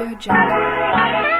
Audio Jungle.